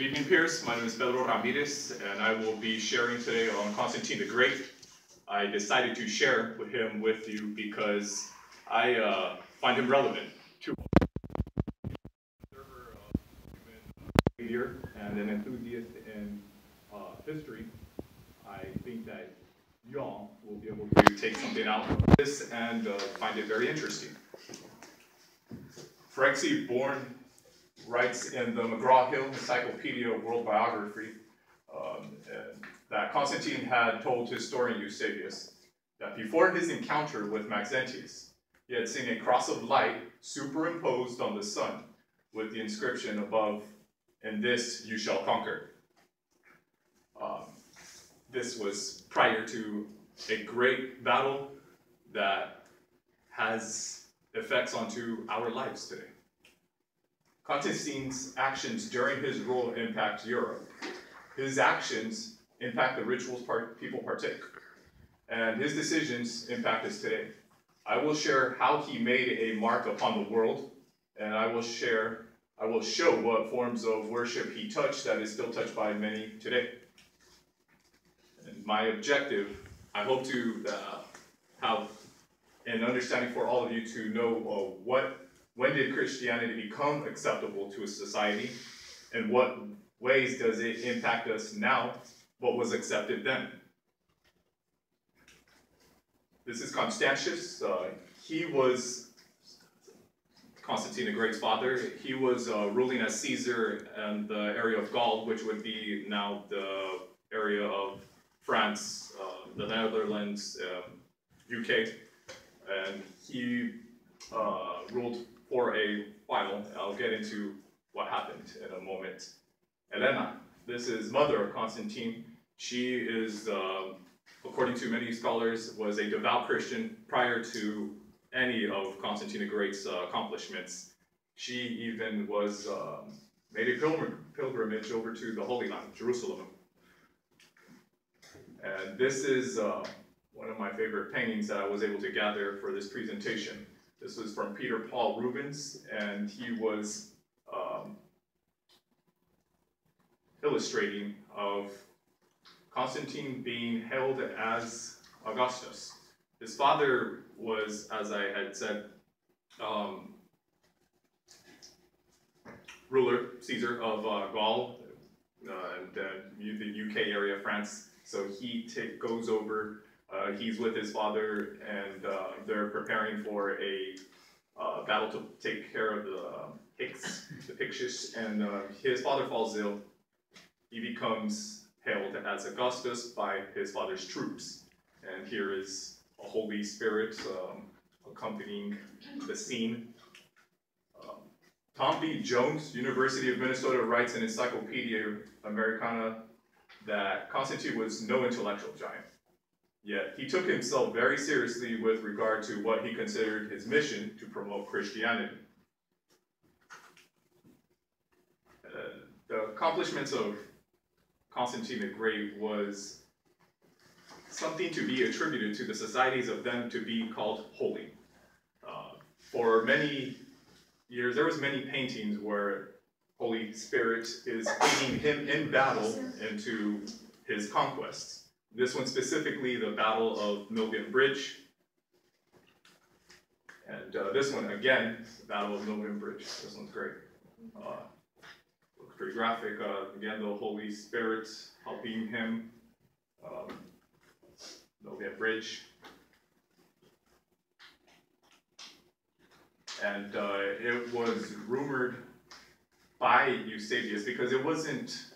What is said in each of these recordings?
Good evening, peers. My name is Pedro Ramirez, and I will be sharing today on Constantine the Great. I decided to share with him with you because I uh, find him relevant to behavior and an enthusiast in uh, history. I think that y'all will be able to take something out of this and uh, find it very interesting. Francie Born writes in the McGraw-Hill Encyclopedia of World Biography um, that Constantine had told historian Eusebius that before his encounter with Maxentius, he had seen a cross of light superimposed on the sun with the inscription above, "In this you shall conquer." Um, this was prior to a great battle that has effects onto our lives today. Constantine's actions during his rule impact Europe. His actions impact the rituals part people partake. And his decisions impact us today. I will share how he made a mark upon the world, and I will share, I will show what forms of worship he touched that is still touched by many today. And my objective, I hope to uh, have an understanding for all of you to know uh, what when did Christianity become acceptable to a society? and what ways does it impact us now? What was accepted then? This is Constantius. Uh, he was Constantine the Great's father. He was uh, ruling as Caesar in the area of Gaul, which would be now the area of France, uh, the Netherlands, um, UK. And he uh, ruled for a final. I'll get into what happened in a moment. Elena, this is mother of Constantine. She is, uh, according to many scholars, was a devout Christian prior to any of Constantine the Great's uh, accomplishments. She even was um, made a pilgrim pilgrimage over to the Holy Land, Jerusalem. And this is uh, one of my favorite paintings that I was able to gather for this presentation. This was from Peter Paul Rubens, and he was um, illustrating of Constantine being hailed as Augustus. His father was, as I had said, um, ruler, Caesar of uh, Gaul, uh, and uh, the UK area, France. So he goes over uh, he's with his father, and uh, they're preparing for a uh, battle to take care of the Picts, the Pictish, and uh, his father falls ill. He becomes hailed as Augustus by his father's troops, and here is a Holy Spirit um, accompanying the scene. Um, Tom B. Jones, University of Minnesota, writes in Encyclopedia Americana that Constantine was no intellectual giant. Yet he took himself very seriously with regard to what he considered his mission to promote Christianity. Uh, the accomplishments of Constantine the Great was something to be attributed to the societies of them to be called holy. Uh, for many years, there was many paintings where Holy Spirit is aiding him in battle into his conquests. This one specifically, the Battle of Milvian Bridge. And uh, this one, again, the Battle of Milvian Bridge. This one's great. Uh, looks pretty graphic. Uh, again, the Holy Spirit helping him. Um, Milvian Bridge. And uh, it was rumored by Eusebius, because it wasn't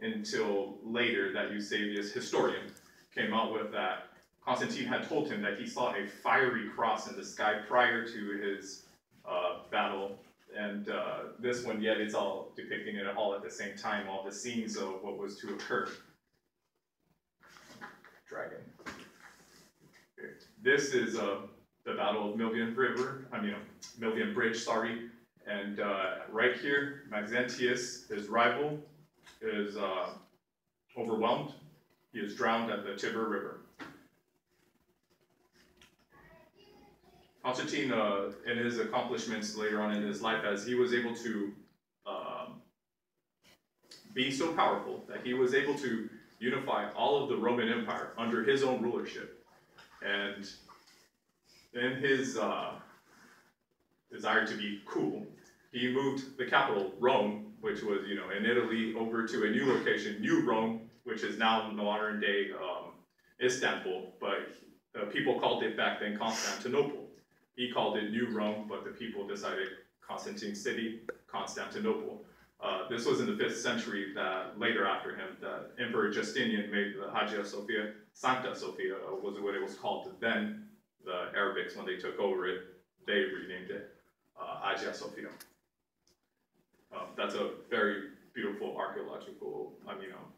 until later that Eusebius, historian, came out with that Constantine had told him that he saw a fiery cross in the sky prior to his uh, battle. And uh, this one, yet it's all depicting it all at the same time, all the scenes of what was to occur. Dragon. This is uh, the Battle of Milvian River, I mean, Milvian Bridge, sorry. And uh, right here, Maxentius, his rival, is uh, overwhelmed he is drowned at the Tiber River. Constantine, uh, in his accomplishments later on in his life, as he was able to um, be so powerful that he was able to unify all of the Roman Empire under his own rulership. And in his uh, desire to be cool, he moved the capital, Rome, which was, you know, in Italy, over to a new location, New Rome, which is now the modern day um, Istanbul, but uh, people called it back then Constantinople. He called it New Rome, but the people decided Constantine City, Constantinople. Uh, this was in the 5th century that later after him, that Emperor Justinian made the Hagia Sophia, Sancta Sophia uh, was what it was called then. The Arabics, when they took over it, they renamed it uh, Hagia Sophia. Um, that's a very beautiful archaeological, I mean, um,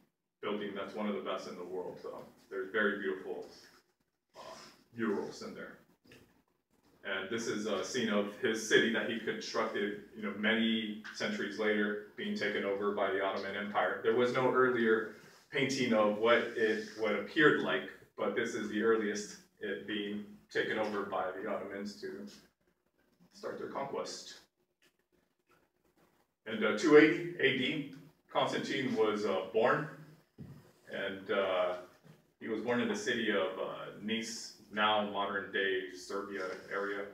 building that's one of the best in the world. So there's very beautiful uh, murals in there. And this is a scene of his city that he constructed, you know, many centuries later, being taken over by the Ottoman Empire. There was no earlier painting of what it what appeared like, but this is the earliest it being taken over by the Ottomans to start their conquest. In uh, 280 AD, Constantine was uh, born, and uh, he was born in the city of uh, Nice, now modern day Serbia area.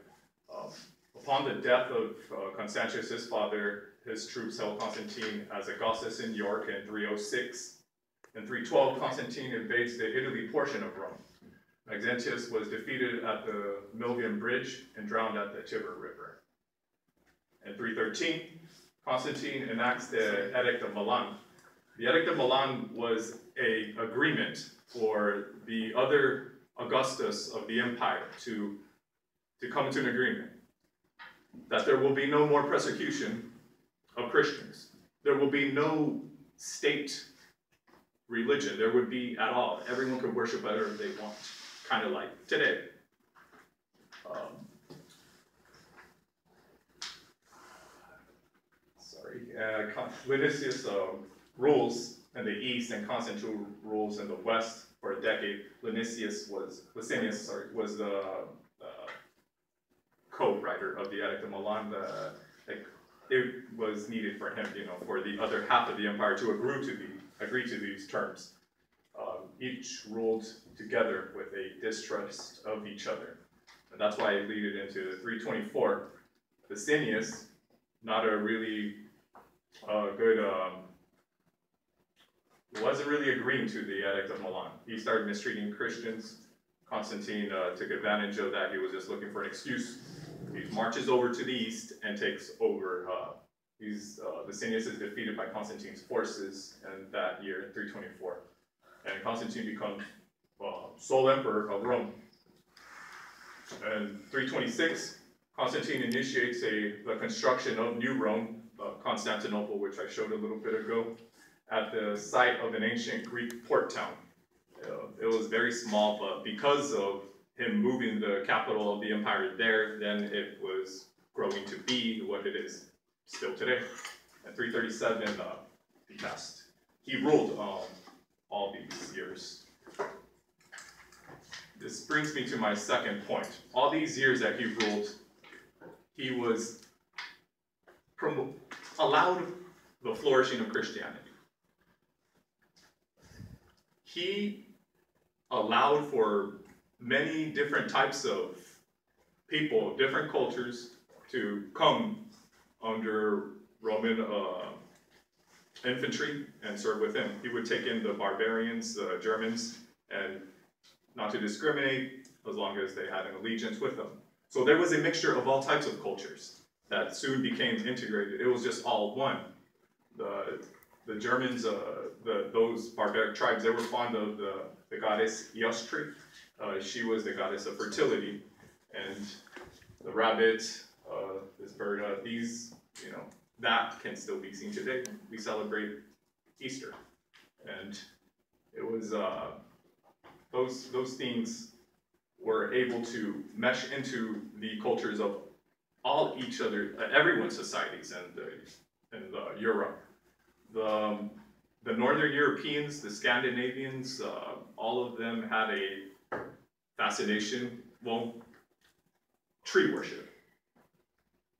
Um, upon the death of uh, Constantius, his father, his troops held Constantine as Augustus in York in 306. In 312, Constantine invades the Italy portion of Rome. Maxentius was defeated at the Milvian Bridge and drowned at the Tiber River. In 313, Constantine enacts the Edict of Milan. The Edict of Milan was a agreement for the other Augustus of the empire to, to come to an agreement that there will be no more persecution of Christians. There will be no state religion. There would be at all. Everyone could worship whatever they want, kind of like today. Um, sorry, uh, Linnaeus uh, rules in the east and Constantine rules in the west for a decade. Linnaeus was, Licinius, sorry, was the uh, co-writer of the Edict of Milan. The, like, it was needed for him, you know, for the other half of the empire to agree to the agree to these terms. Um, each ruled together with a distrust of each other, and that's why it leaded into 324. Licinius, not a really uh, good um, wasn't really agreeing to the Edict of Milan. He started mistreating Christians. Constantine uh, took advantage of that. He was just looking for an excuse. He marches over to the east and takes over. Uh, he's, uh, Licinius is defeated by Constantine's forces in that year, in 324. And Constantine becomes uh, sole emperor of Rome. In 326, Constantine initiates a, the construction of New Rome, uh, Constantinople, which I showed a little bit ago at the site of an ancient Greek port town. Uh, it was very small, but because of him moving the capital of the empire there, then it was growing to be what it is still today. At 337, uh, he passed. He ruled um, all these years. This brings me to my second point. All these years that he ruled, he was allowed the flourishing of Christianity he allowed for many different types of people, different cultures, to come under Roman uh, infantry and serve with him. He would take in the barbarians, the Germans, and not to discriminate as long as they had an allegiance with them. So there was a mixture of all types of cultures that soon became integrated. It was just all one. The the Germans, uh, the, those barbaric tribes, they were fond of the, the goddess Yostri. Uh, she was the goddess of fertility. And the rabbit, uh, this bird, uh, these, you know, that can still be seen today. We celebrate Easter. And it was, uh, those, those things were able to mesh into the cultures of all each other, uh, everyone's societies and, and Europe the, um, the Northern Europeans, the Scandinavians, uh, all of them had a fascination, well, tree worship.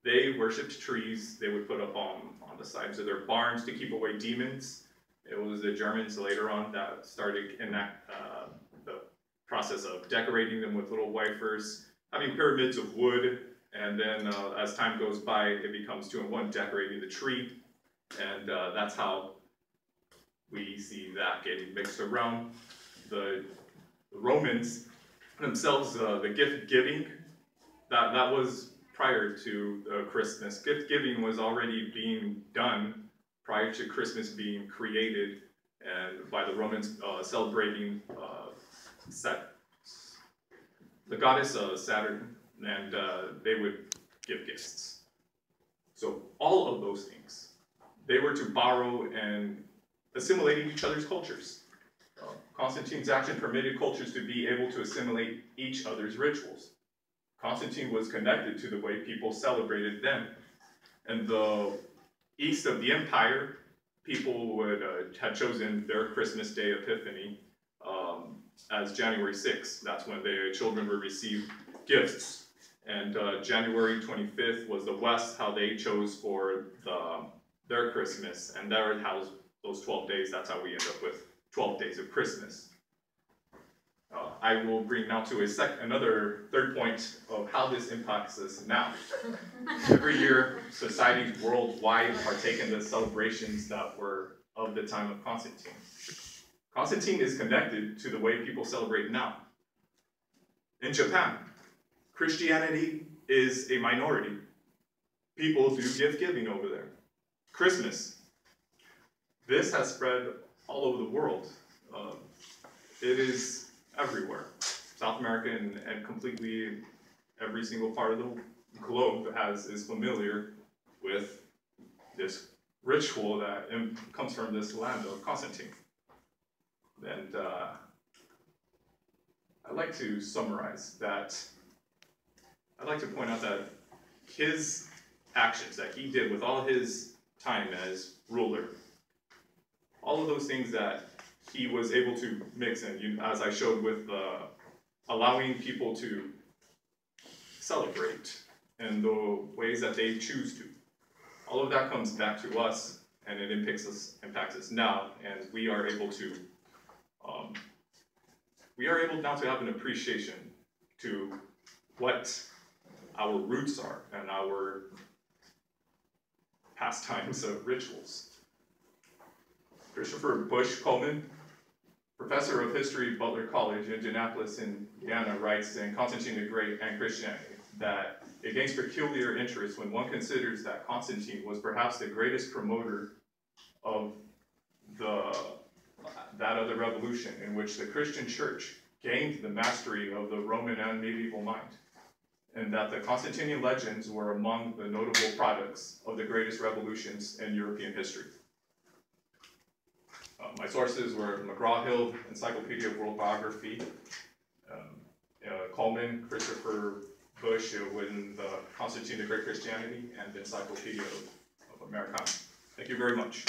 They worshipped trees they would put up on, on the sides of their barns to keep away demons. It was the Germans later on that started enact, uh, the process of decorating them with little wafers, having pyramids of wood, and then uh, as time goes by, it becomes two in one, decorating the tree, and uh, that's how we see that getting mixed around. The Romans themselves, uh, the gift giving, that, that was prior to uh, Christmas. Gift giving was already being done prior to Christmas being created and by the Romans uh, celebrating uh, Sat the goddess Saturn, and uh, they would give gifts. So all of those things, they were to borrow and assimilating each other's cultures. Constantine's action permitted cultures to be able to assimilate each other's rituals. Constantine was connected to the way people celebrated them. And the east of the empire, people would uh, had chosen their Christmas Day Epiphany um, as January 6th. That's when the children would receive gifts. And uh, January 25th was the West, how they chose for the, their Christmas. And their house those 12 days, that's how we end up with 12 days of Christmas. Uh, I will bring now to a sec another third point of how this impacts us now. Every year, societies worldwide partake in the celebrations that were of the time of Constantine. Constantine is connected to the way people celebrate now. In Japan, Christianity is a minority. People do gift giving over there. Christmas this has spread all over the world. Um, it is everywhere. South America and, and completely every single part of the globe has is familiar with this ritual that comes from this land of Constantine. And uh, I'd like to summarize that. I'd like to point out that his actions that he did with all his time as ruler all of those things that he was able to mix in, you, as I showed with uh, allowing people to celebrate in the ways that they choose to. All of that comes back to us, and it impacts us, impacts us now, and we are able to, um, we are able now to have an appreciation to what our roots are and our pastimes of rituals. Christopher Bush Coleman, professor of history at Butler College, in Indianapolis, Indiana, writes in Constantine the Great and Christianity that it gains peculiar interest when one considers that Constantine was perhaps the greatest promoter of the that of the revolution in which the Christian church gained the mastery of the Roman and medieval mind, and that the Constantinian legends were among the notable products of the greatest revolutions in European history. Uh, my sources were McGraw-Hill, Encyclopedia of World Biography, um, uh, Coleman, Christopher Bush uh, with the Constantine the Great Christianity, and the Encyclopedia of, of. Thank you very much.